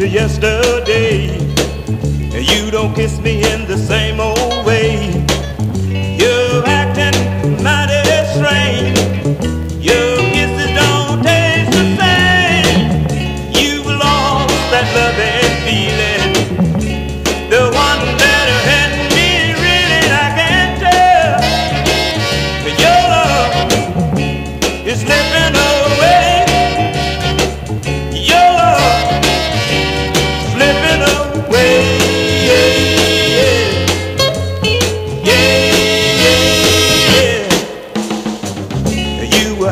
to yesterday. You don't kiss me in the same old way. You're acting mighty strange. Your kisses don't taste the same. You've lost that loving feeling. The one that had me really, I can't tell. Your love is slipping away.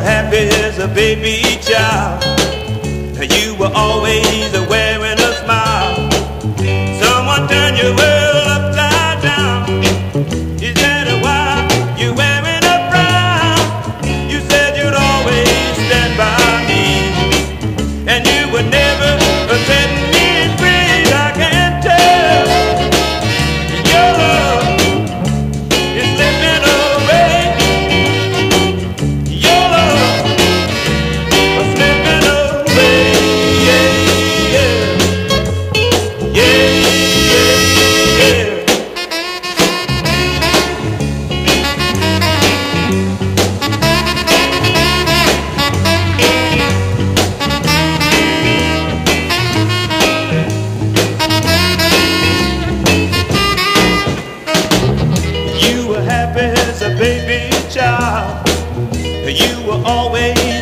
happy as a baby child. You were always away. You were always